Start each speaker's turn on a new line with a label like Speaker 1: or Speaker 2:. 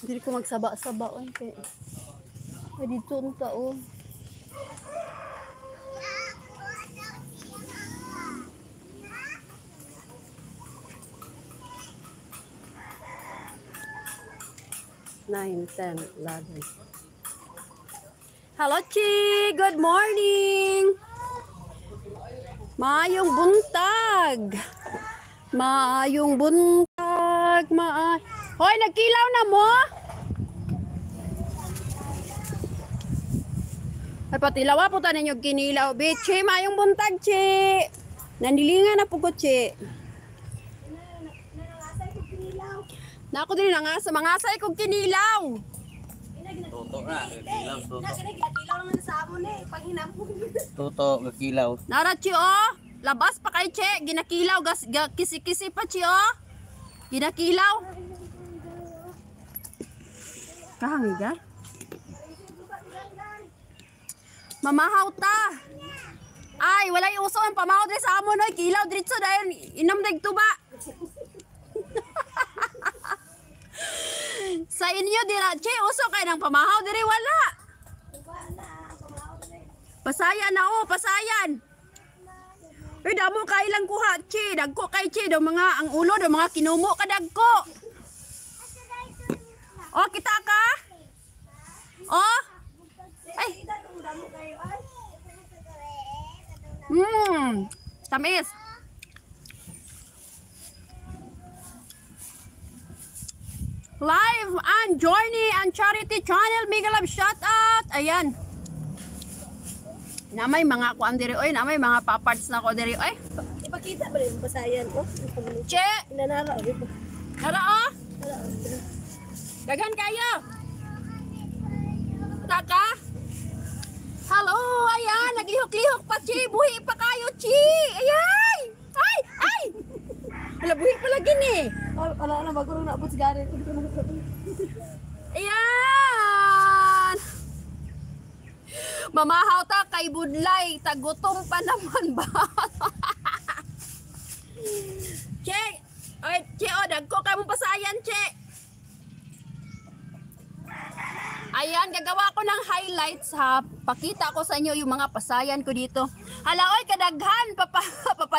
Speaker 1: Jadi aku magsabak-sabak kan. Eh. Ay, dito ang tao. 9, 10, 11. Hello, Chi! Good morning! Maayong buntag! Maayong buntag! Maay... Hoy, nagkilaw na mo? Ay, patilawa po tanin yung kinilaw, bitch. Maayong buntag, Chi! Nandilingan na po ko, Chi. Na ako din nga sa mga asay kong kinilaw.
Speaker 2: Tuto na, gakilaw, tuto.
Speaker 3: Kilaw naman sa amon eh. Pag hinamon.
Speaker 2: Tuto, gakilaw.
Speaker 1: Nara, Chi, oh. Labas pa kay Che. Ginakilaw. Gas, ga, kisi-kisi pa, Chi, oh. Ginakilaw. Kahangiga. Mamahaw ta. Ay, walay uso ang pamahaw diri sa amon, oy. Kilaw diretso dahil inom dag tuba. Inyo dira, Che, uso kay nang pamahaw diri wala. Pasayan na oh, pasayan. Uy, damo kay lang kuha, Che. Dagko kay Che, daw mga ang ulo, daw mga kinumo ka dagko. Oh, kita ka? Oh? Ay. Hmm. Tamis. Live and Journey and Charity Channel. Mega love shout out. Ayan. Na may mga kuan diri oy, na may mga paparts na ko diri oy.
Speaker 3: Ipakita ba rin basayan ko?
Speaker 1: Che,
Speaker 3: Inanara.
Speaker 1: Tara oh. Dagan kayo. Taka. Hello, ayan, naglihok-lihok pa, Chi. Buhi pa kayo, Chi. Ayan. Ay, ay. Wala, buhi pa lagi ni.
Speaker 3: Ala na baguro na abot sigaret.
Speaker 1: Ayan. Mamahaw ta kay Budlay. Tagutom pa naman ba? che. Ay, che, o, dagko ka mo pasayan, che. Ayan, gagawa ko ng highlights ha. Pakita ko sa inyo yung mga pasayan ko dito. Hala, oy, kadaghan. Papa, papalit